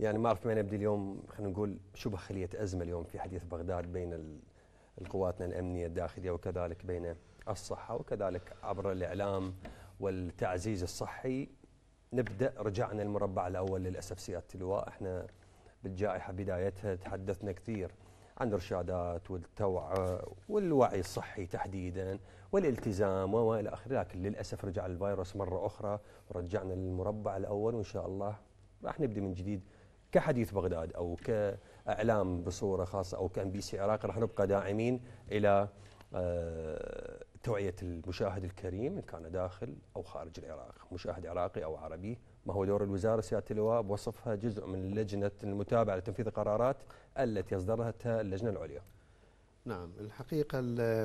يعني ما أعرف من يبدي اليوم خلينا نقول شبه خليه أزمة اليوم في حديث بغداد بين القواتنا الأمنية الداخلية وكذلك بين الصحة وكذلك عبر الإعلام والتعزيز الصحي. نبدأ رجعنا المربع الأول للأسف سيادة اللواء. إحنا بالجائحة بدايتها تحدثنا كثير عن الارشادات والتوعيه والوعي الصحي تحديدا والالتزام والى آخره. لكن للأسف رجع الفيروس مرة أخرى ورجعنا للمربع الأول. وإن شاء الله راح نبدأ من جديد كحديث بغداد أو كإعلام بصورة خاصة أو كإن بي سي عراق راح نبقى داعمين إلى آه، توعية المشاهد الكريم إن كان داخل أو خارج العراق، مشاهد عراقي أو عربي، ما هو دور الوزارة سيادة اللواء بوصفها جزء من لجنة المتابعة لتنفيذ القرارات التي أصدرتها اللجنة العليا. نعم الحقيقة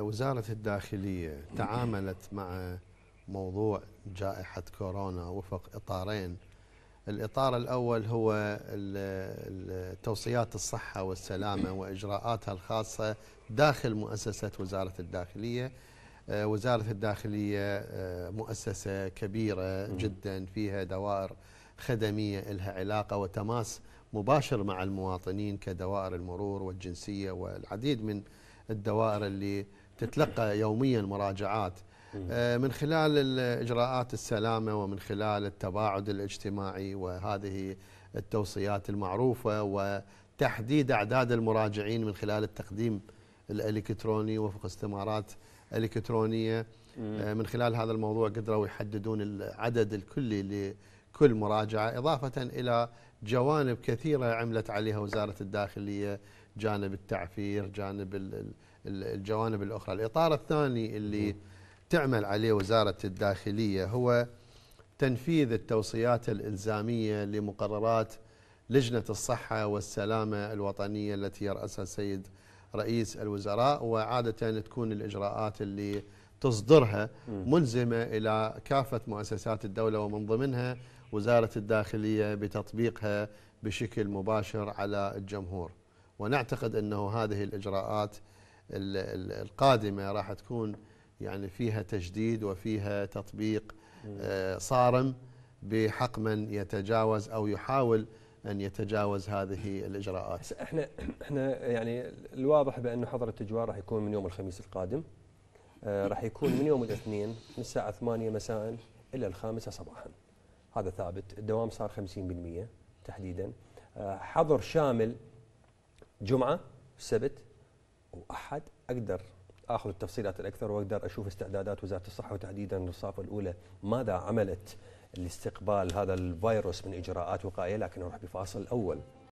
وزاره الداخلية تعاملت مع موضوع جائحة كورونا وفق إطارين الإطار الأول هو توصيات الصحة والسلامة وإجراءاتها الخاصة داخل مؤسسة وزارة الداخلية. آه، وزارة الداخلية آه، مؤسسة كبيرة جدا فيها دوائر خدمية لها علاقة وتماس مباشر مع المواطنين كدوائر المرور والجنسية والعديد من الدوائر اللي تتلقى يوميا مراجعات من خلال الإجراءات السلامة ومن خلال التباعد الاجتماعي وهذه التوصيات المعروفة وتحديد أعداد المراجعين من خلال التقديم الإلكتروني وفق استمارات إلكترونية. آه، من خلال هذا الموضوع قدروا يحددون العدد الكلي لكل مراجعة إضافة إلى جوانب كثيرة عملت عليها وزارة الداخلية جانب التعفير جانب الجوانب الأخرى. الإطار الثاني اللي تعمل عليه وزارة الداخلية هو تنفيذ التوصيات الإلزامية لمقررات لجنة الصحة والسلامة الوطنية التي يرأسها السيد رئيس الوزراء وعادة تكون الإجراءات اللي تصدرها ملزمة إلى كافة مؤسسات الدولة ومن ضمنها وزارة الداخلية بتطبيقها بشكل مباشر على الجمهور. ونعتقد أنه هذه الإجراءات القادمة راح تكون يعني فيها تجديد وفيها تطبيق آه، صارم بحق من يتجاوز أو يحاول أن يتجاوز هذه الإجراءات. إحنا إحنا يعني الواضح بأن حظر التجوال راح يكون من يوم الخميس القادم. آه، راح يكون من يوم الاثنين من الساعة 8 مساء إلى الخامسة صباحا. هذا ثابت، الدوام صار 50% تحديدا. آه، حظر شامل جمعة، سبت وأحد أقدر آخذ التفصيلات الأكثر وأقدر أشوف استعدادات وزارة الصحة وتحديدا الصافه الأولى ماذا عملت لاستقبال هذا الفيروس من إجراءات وقائية لكن نروح بفاصل أول.